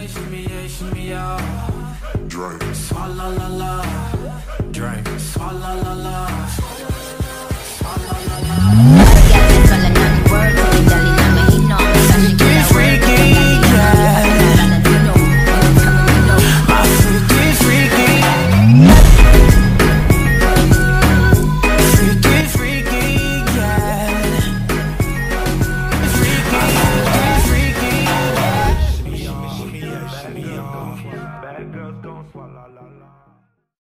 yeah, shimmy shimmy. Swalla la la. Drink. Swalla la la. Bad girls gon' swallow.